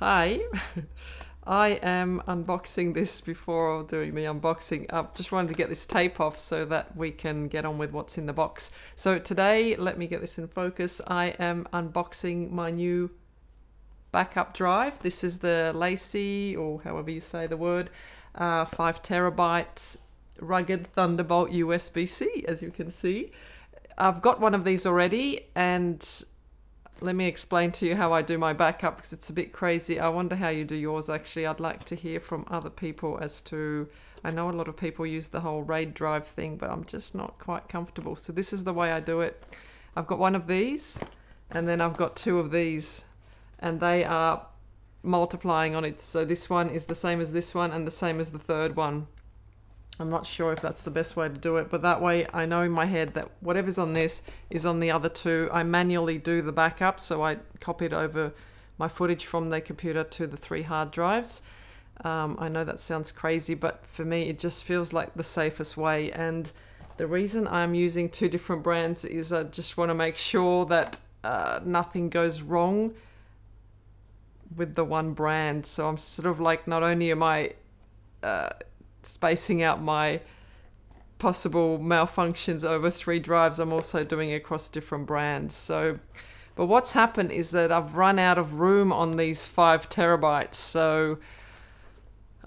Hi, I am unboxing this before doing the unboxing. I just wanted to get this tape off so that we can get on with what's in the box. So today, let me get this in focus. I am unboxing my new backup drive. This is the LaCie, or however you say the word, uh, 5 terabyte rugged Thunderbolt USB-C, as you can see. I've got one of these already, and let me explain to you how I do my backup because it's a bit crazy. I wonder how you do yours actually. I'd like to hear from other people as to. I know a lot of people use the whole RAID drive thing, but I'm just not quite comfortable. So, this is the way I do it. I've got one of these, and then I've got two of these, and they are multiplying on it. So, this one is the same as this one, and the same as the third one. I'm not sure if that's the best way to do it, but that way I know in my head that whatever's on this is on the other two. I manually do the backup, so I copied over my footage from the computer to the three hard drives. Um, I know that sounds crazy, but for me, it just feels like the safest way. And the reason I'm using two different brands is I just want to make sure that uh, nothing goes wrong with the one brand. So I'm sort of like, not only am I uh, spacing out my possible malfunctions over three drives, I'm also doing across different brands. So, but what's happened is that I've run out of room on these five terabytes. So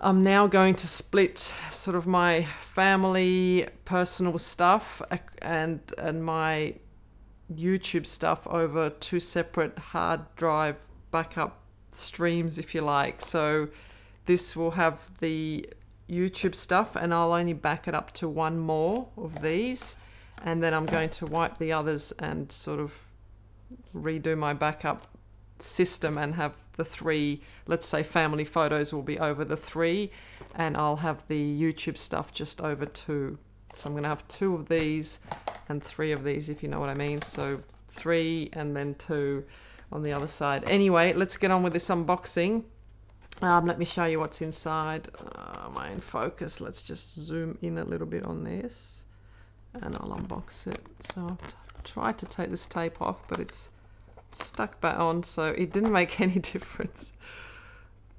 I'm now going to split sort of my family personal stuff and and my YouTube stuff over two separate hard drive backup streams, if you like. So this will have the YouTube stuff and I'll only back it up to one more of these and then I'm going to wipe the others and sort of redo my backup system and have the three, let's say family photos will be over the three and I'll have the YouTube stuff just over two. So I'm going to have two of these and three of these if you know what I mean. So three and then two on the other side. Anyway, let's get on with this unboxing. Um, let me show you what's inside. Uh, my in focus. Let's just zoom in a little bit on this and I'll unbox it. So I've tried to take this tape off, but it's stuck back on, so it didn't make any difference.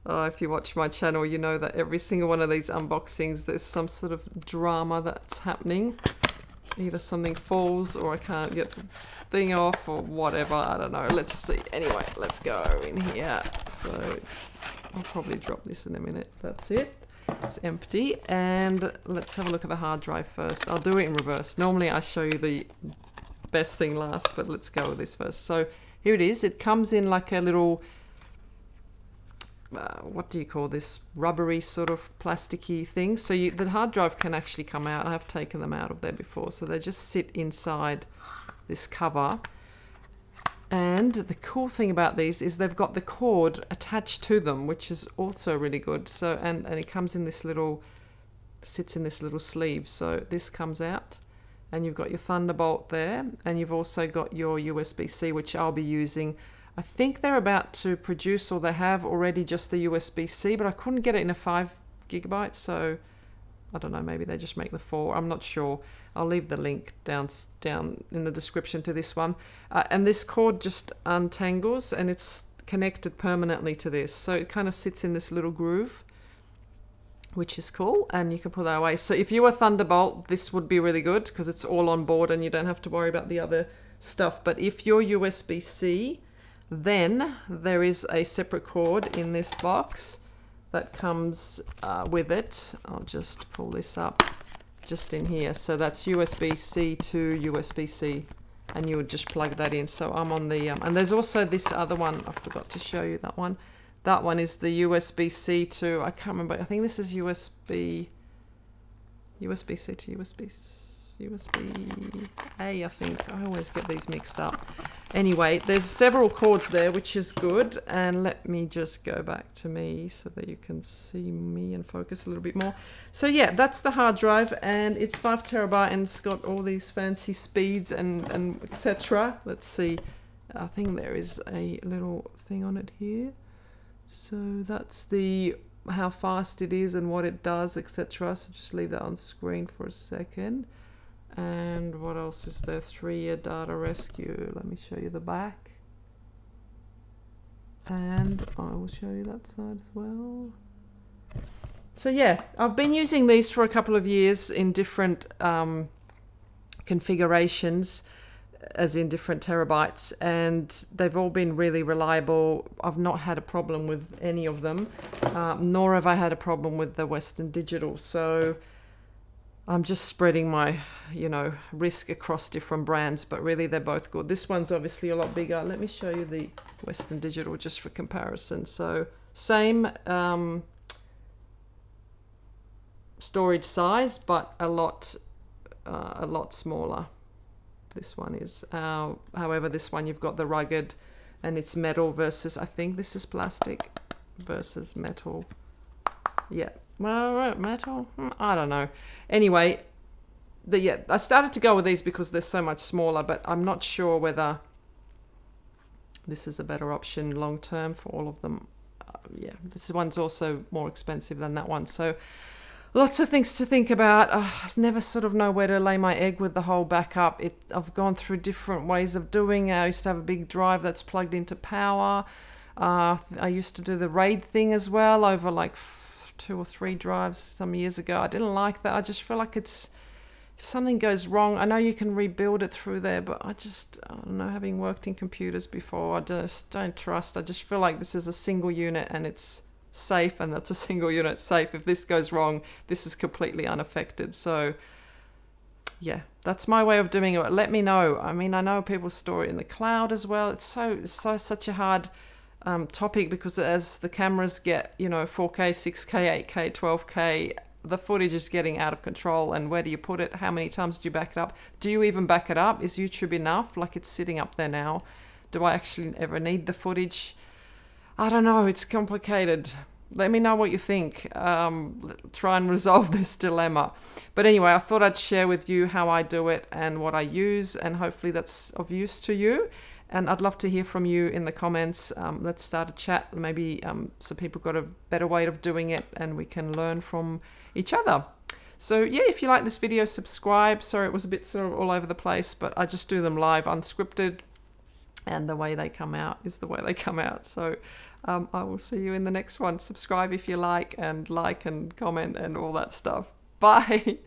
Uh, if you watch my channel, you know that every single one of these unboxings, there's some sort of drama that's happening. Either something falls or I can't get the thing off or whatever. I don't know. Let's see. Anyway, let's go in here. So I'll probably drop this in a minute. That's it. It's empty. And let's have a look at the hard drive first. I'll do it in reverse. Normally I show you the best thing last, but let's go with this first. So here it is. It comes in like a little, uh, what do you call this? Rubbery sort of plasticky thing. So you, the hard drive can actually come out. I have taken them out of there before. So they just sit inside this cover. And the cool thing about these is they've got the cord attached to them, which is also really good. So and, and it comes in this little sits in this little sleeve. So this comes out and you've got your Thunderbolt there and you've also got your USB-C which I'll be using. I think they're about to produce or they have already just the USB-C but I couldn't get it in a 5 gigabyte so I don't know, maybe they just make the four. I'm not sure. I'll leave the link down down in the description to this one. Uh, and this cord just untangles and it's connected permanently to this. So it kind of sits in this little groove, which is cool. And you can pull that away. So if you were Thunderbolt, this would be really good because it's all on board and you don't have to worry about the other stuff. But if you're USB-C, then there is a separate cord in this box that comes uh, with it. I'll just pull this up just in here. So that's USB-C to USB-C and you would just plug that in. So I'm on the, um, and there's also this other one, I forgot to show you that one. That one is the USB-C to, I can't remember, I think this is USB, USB-C to USB-C USB A, I think. I always get these mixed up. Anyway, there's several cords there, which is good. And let me just go back to me so that you can see me and focus a little bit more. So yeah, that's the hard drive and it's five terabyte and it's got all these fancy speeds and, and etc. Let's see. I think there is a little thing on it here. So that's the how fast it is and what it does, etc. So just leave that on screen for a second. And what else is there? Three-year data rescue. Let me show you the back. and I will show you that side as well. So yeah, I've been using these for a couple of years in different um, configurations, as in different terabytes, and they've all been really reliable. I've not had a problem with any of them, uh, nor have I had a problem with the Western Digital. So I'm just spreading my, you know, risk across different brands, but really they're both good. This one's obviously a lot bigger. Let me show you the Western Digital just for comparison. So same um, storage size, but a lot, uh, a lot smaller. This one is. Uh, however, this one you've got the rugged, and it's metal versus I think this is plastic versus metal. Yeah, metal? Hmm, I don't know. Anyway, the yeah, I started to go with these because they're so much smaller, but I'm not sure whether this is a better option long term for all of them. Uh, yeah, this one's also more expensive than that one. So lots of things to think about. Uh, I never sort of know where to lay my egg with the whole backup. It, I've gone through different ways of doing it. I used to have a big drive that's plugged into power. Uh, I used to do the RAID thing as well over like two or three drives some years ago. I didn't like that. I just feel like it's if something goes wrong, I know you can rebuild it through there, but I just I don't know. Having worked in computers before, I just don't trust. I just feel like this is a single unit and it's safe, and that's a single unit safe. If this goes wrong, this is completely unaffected. So yeah, that's my way of doing it. Let me know. I mean, I know people store it in the cloud as well. It's so so such a hard um, topic because as the cameras get, you know, 4K, 6K, 8K, 12K, the footage is getting out of control. And where do you put it? How many times do you back it up? Do you even back it up? Is YouTube enough? Like it's sitting up there now. Do I actually ever need the footage? I don't know. It's complicated. Let me know what you think. Um, try and resolve this dilemma. But anyway, I thought I'd share with you how I do it and what I use, and hopefully that's of use to you. And I'd love to hear from you in the comments. Um, let's start a chat, maybe um, so people got a better way of doing it and we can learn from each other. So yeah, if you like this video, subscribe. Sorry, it was a bit sort of all over the place, but I just do them live, unscripted, and the way they come out is the way they come out. So um, I will see you in the next one. Subscribe if you like, and like and comment and all that stuff. Bye.